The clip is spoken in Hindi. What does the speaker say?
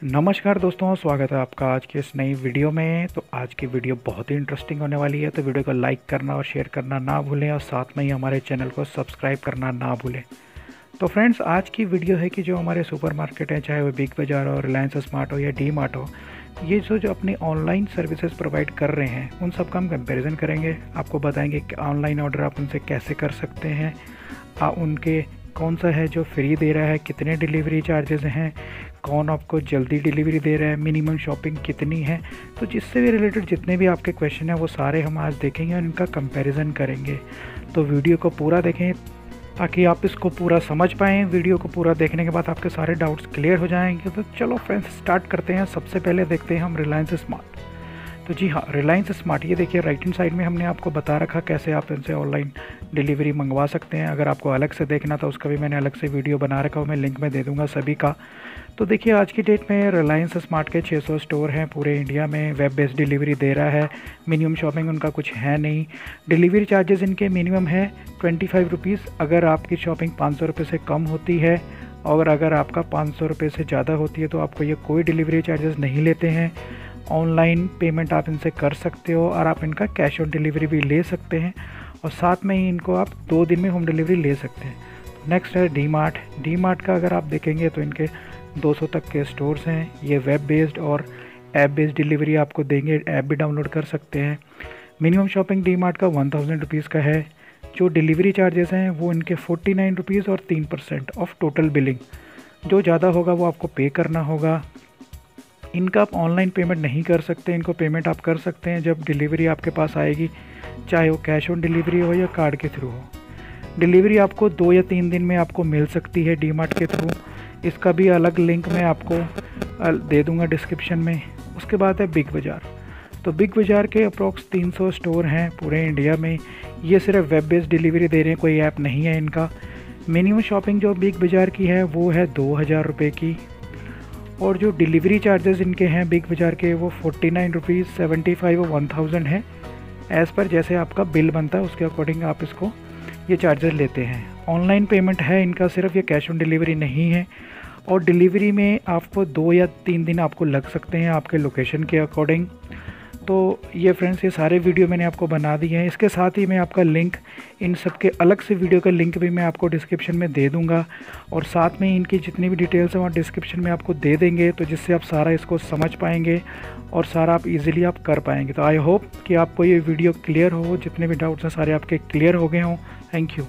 नमस्कार दोस्तों, स्वागत है आपका आज के इस नई वीडियो में। तो आज की वीडियो बहुत ही इंटरेस्टिंग होने वाली है तो वीडियो को लाइक करना और शेयर करना ना भूलें और साथ में ही हमारे चैनल को सब्सक्राइब करना ना भूलें। तो फ्रेंड्स आज की वीडियो है कि जो हमारे सुपरमार्केट हैं, चाहे वो बिग बाज़ार हो रिलायंस स्मार्ट हो या डी मार्ट हो, ये जो जो अपनी ऑनलाइन सर्विसेज़ प्रोवाइड कर रहे हैं, उन सब का हम कंपेरिजन करेंगे। आपको बताएँगे कि ऑनलाइन ऑर्डर आप उनसे कैसे कर सकते हैं उनके कौन सा है जो फ्री दे रहा है? कितने डिलीवरी चार्जेस हैं? कौन आपको जल्दी डिलीवरी दे रहा है? मिनिमम शॉपिंग कितनी है? तो जिससे भी रिलेटेड जितने भी आपके क्वेश्चन हैं, वो सारे हम आज देखेंगे और इनका कंपैरिजन करेंगे। तो वीडियो को पूरा देखें ताकि आप इसको पूरा समझ पाएँ। वीडियो को पूरा देखने के बाद आपके सारे डाउट्स क्लियर हो जाएँगे। तो चलो फ्रेंड्स स्टार्ट करते हैं। सबसे पहले देखते हैं हम रिलायंस स्मार्ट तो जी हाँ रिलायंस स्मार्ट ये देखिए राइट हैंड साइड में हमने आपको बता रखा कैसे आप इनसे ऑनलाइन डिलीवरी मंगवा सकते हैं। अगर आपको अलग से देखना था, उसका भी मैंने अलग से वीडियो बना रखा हूँ मैं लिंक में दे दूँगा सभी का। तो देखिए, आज की डेट में रिलायंस स्मार्ट के 600 स्टोर हैं पूरे इंडिया में। वेब बेस्ड डिलीवरी दे रहा है। मिनिमम शॉपिंग उनका कुछ है नहीं। डिलीवरी चार्जेस इनके मिनिमम है ट्वेंटी फाइव रुपीज़ अगर आपकी शॉपिंग पाँच सौ रुपये से कम होती है और अगर आपका पाँच सौ रुपये से ज़्यादा होती है तो आपको ये कोई डिलीवरी चार्जेस नहीं लेते हैं। ऑनलाइन पेमेंट आप इनसे कर सकते हो और आप इनका कैश ऑन डिलीवरी भी ले सकते हैं और साथ में ही इनको आप दो दिन में होम डिलीवरी ले सकते हैं। नेक्स्ट है डी मार्ट डी मार्ट का अगर आप देखेंगे तो इनके 200 तक के स्टोर्स हैं। ये वेब बेस्ड और ऐप बेस्ड डिलीवरी आपको देंगे। ऐप भी डाउनलोड कर सकते हैं। मिनिमम शॉपिंग डी मार्ट का वन थाउज़ेंड रुपीज़ का है। जो डिलीवरी चार्जेस हैं वो इनके फोर्टी नाइन रुपीज़ और तीन परसेंट ऑफ़ टोटल बिलिंग। जो ज़्यादा होगा वो आपको पे करना होगा। इनका आप ऑनलाइन पेमेंट नहीं कर सकते, इनको पेमेंट आप कर सकते हैं जब डिलीवरी आपके पास आएगी, चाहे वो कैश ऑन डिलीवरी हो या कार्ड के थ्रू हो। डिलीवरी आपको दो या तीन दिन में आपको मिल सकती है डी के थ्रू इसका भी अलग लिंक मैं आपको दे दूँगा डिस्क्रिप्शन में। उसके बाद है बिग बाज़ार तो बिग बाज़ार के अप्रॉक्स 300 स्टोर हैं पूरे इंडिया में। ये सिर्फ़ वेब बेस्ड डिलीवरी दे रहे हैं, कोई ऐप नहीं है इनका। मिनिमम शॉपिंग जो बिग बाज़ार की है, वो है दो हज़ार रुपये की। और जो डिलीवरी चार्जेस इनके हैं बिग बाज़ार के, वो forty nine rupees seventy five और वन थाउज़ेंड है। एज़ पर जैसे आपका बिल बनता है, उसके अकॉर्डिंग आप इसको ये चार्जेस लेते हैं। ऑनलाइन पेमेंट है, इनका सिर्फ़ ये कैश ऑन डिलीवरी नहीं है। और डिलीवरी में आपको दो या तीन दिन आपको लग सकते हैं आपके लोकेशन के अकॉर्डिंग तो ये फ्रेंड्स ये सारे वीडियो मैंने आपको बना दिए हैं। इसके साथ ही मैं आपका लिंक इन सब के अलग से वीडियो का लिंक भी मैं आपको डिस्क्रिप्शन में दे दूँगा। और साथ में इनकी जितनी भी डिटेल्स हैं वहाँ डिस्क्रिप्शन में आपको दे देंगे तो जिससे आप सारा इसको समझ पाएँगे और सारा आप इजीली आप कर पाएँगे। तो आई होप कि आपको ये वीडियो क्लियर हो। जितने भी डाउट्स हैं, सारे आपके क्लियर हो गए हों। Thank you